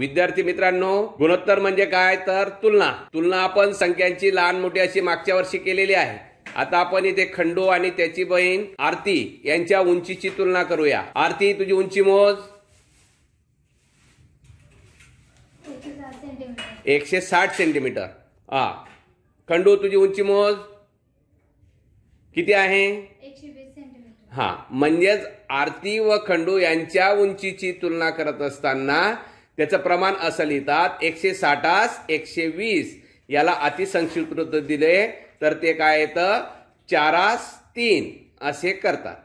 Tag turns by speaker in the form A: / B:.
A: विद्यार्थी मित्रांनो गुणोत्तर म्हणजे काय? तर तुलना. तुलना आपण संख्यांची लहान मोठी अशी मागच्या वर्षी केलेली आहे. आता आपण इथे खंडू आणि त्याची बहीण आरती यांच्या उंचीची तुलना करूया. आरती तुझी उंची मोज?
B: एकशे
A: साठ सेंटीमीटर. हा. खंडू तुझी उंची मोज? किती आहे? हा. म्हणजेच आरती व खंडू यांच्या उंचीची तुलना करत असताना त्याचं प्रमाण असं लिहितात एकशे साठास एकशे वीस. याला अतिसंक्षिप्त दिले. तर ते काय येतं? चारास तीन. असे करतात.